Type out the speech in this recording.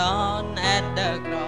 down at the cross